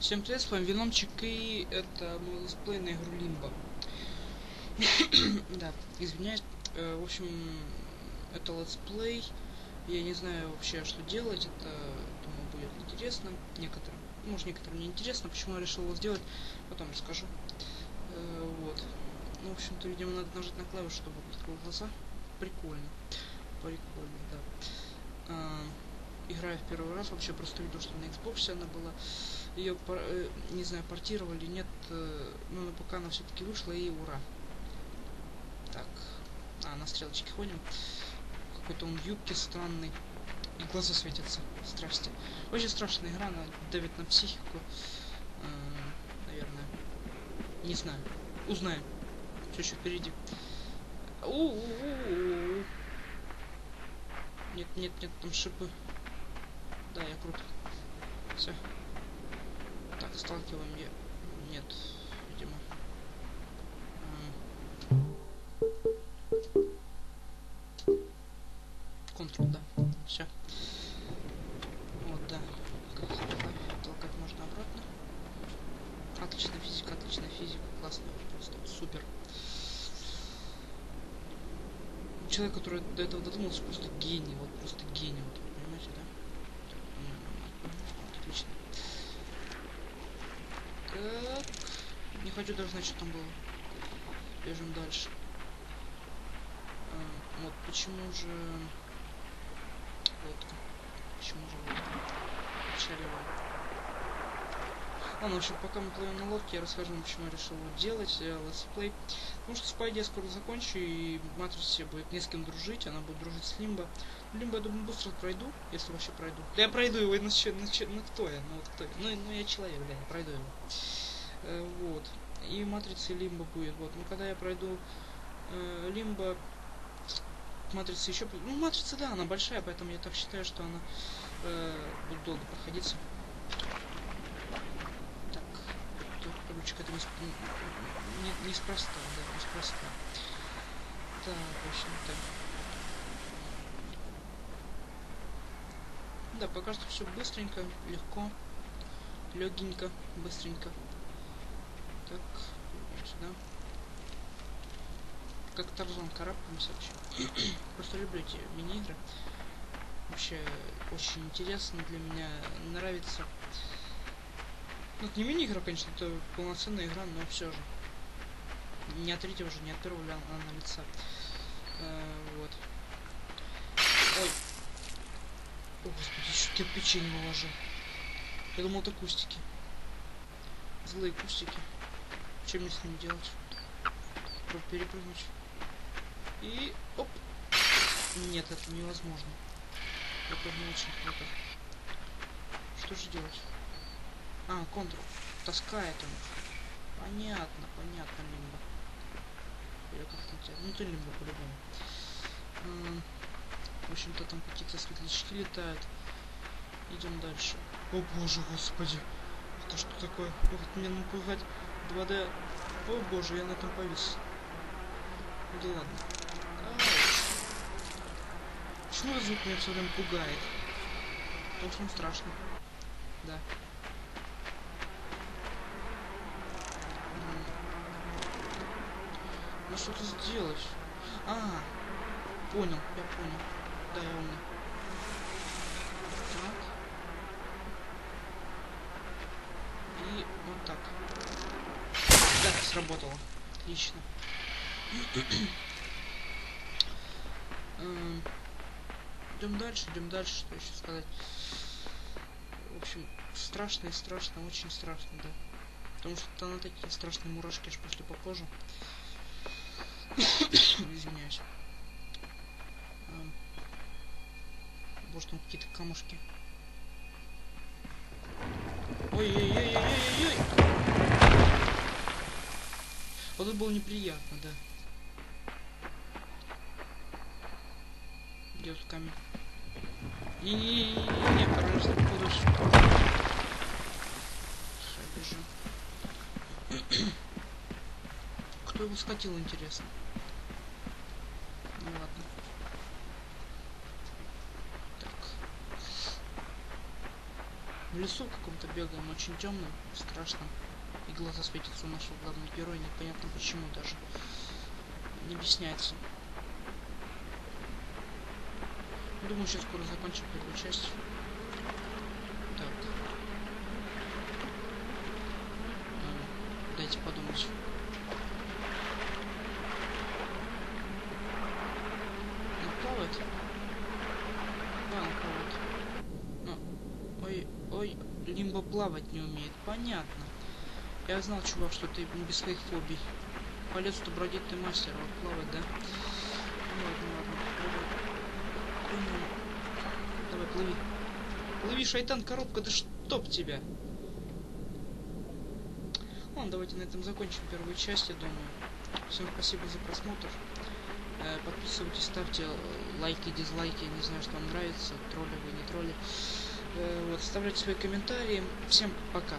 Всем привет, с вами Виномчик, и это мой летсплей на игру Лимбо. да, извиняюсь. Э, в общем, это летсплей. Я не знаю вообще, что делать. Это, думаю, будет интересно некоторым. Может, некоторым не интересно, почему я решил его сделать. Потом расскажу. Э, вот. Ну, в общем-то, видимо, надо нажать на клавишу, чтобы открыл глаза. Прикольно. Прикольно, да. Э, играю в первый раз. Вообще просто видел, что на Xbox она была ее, э, не знаю, портировали, нет, ну, ПК она все-таки вышла, и ура. Так, а, на стрелочке ходим. Какой-то он в юбке странный. И глаза светятся. Страсти. Очень страшная игра, она давит на психику. Э, наверное. Не знаю. Узнаем. Все еще впереди. У -у -у -у. Нет, нет, нет, там шипы. Да, я крут. Все. Так, сталкиваем я... Нет, видимо. Контрол, да. Все. Вот, да. Толкать можно обратно. Отличная физика, отличная физика. Классно, просто супер. Человек, который до этого додумался, просто гений. Вот просто гений понимаете, да? Отлично. Так. Не хочу даже знать, что там было. Бежим дальше. А, вот почему же... Лодка. Почему же лодка? Отчаливаем. Ладно, в общем, пока мы плывем на лодке, я расскажу вам, почему я решил делать э, летсплей. Потому что Спайди я скоро закончу, и Матрице будет не с кем дружить, она будет дружить с Лимбо. Лимбо, я думаю, быстро пройду, если вообще пройду. Да я пройду его, ну, ну, ну кто я? Ну вот кто я? Ну, ну я человек, да, я пройду его. Э, вот. И Матрица и Лимбо будет. Вот. Ну когда я пройду э, Лимбо, Матрица еще... Ну, Матрица, да, она большая, поэтому я так считаю, что она э, будет долго проходиться. ручка это не, неспроста, да, неспроста. Так, в общем-то. Да, пока что все быстренько, легко, легенько, быстренько. Так, сюда. Как Тарзан карабкаемся вообще. Просто люблю эти мини-игры. Вообще очень интересно для меня, нравится. Ну, это не мини-игра, конечно, это полноценная игра, но все же. Не от третьего же, не от первого она на лица. Э, вот. Ой. О, господи, еще кирпичи не выложил. Я думал, это кустики. Злые кустики. Чем мне с ними делать? Перепрыгнуть. И... Оп! Нет, это невозможно. Это не очень круто. Что же делать? А, контрол. Таскает он. Понятно, понятно, лимба. Или как там тебя? Ну ты лимба по-любому. В общем-то там какие-то светлячки летают. Идем дальше. О боже, господи. Это что такое? Могут меня напугать 2D. О боже, я на этом повис. Ну да ладно. Почему этот звук меня все время пугает? Потому что он страшный. Да. Ну что-то сделать. А, понял, я понял. Да, я умный. Так. И вот так. Да, сработало. Отлично. Эм, идем дальше, идем дальше, что еще сказать. В общем, страшно и страшно, очень страшно, да. Потому что на такие страшные мурашки аж пошли по коже. Извиняюсь. Боже, там какие-то камушки. Ой-ой-ой-ой-ой-ой! Вот это было неприятно, да. Где тут камень? Не-не-не-не, пожалуйста, походу. бежим. Кто его скатил, интересно? Ну ладно. Так. в лесу каком-то бегаем, очень темным, страшно. Глаза светятся у нашего главного героя, непонятно почему даже. Не объясняется. Думаю, сейчас скоро закончим первую часть. Так. Эм, дайте подумать. Он плавает? Да. Ну, ой, ой, Лимбо плавать не умеет. Понятно. Я знал, чувак, что ты без своих фобий. По лесу бродить ты мастер, вот плавать, да? Ну ладно, ладно. Пробуй. Давай, плыви. Плыви, шайтан, коробка, да чтоб тебя. Ладно, давайте на этом закончим первую часть, я думаю. Всем спасибо за просмотр. Э, подписывайтесь, ставьте лайки, дизлайки, не знаю, что вам нравится, тролли вы, не тролли. Э, вот, оставляйте свои комментарии. Всем пока.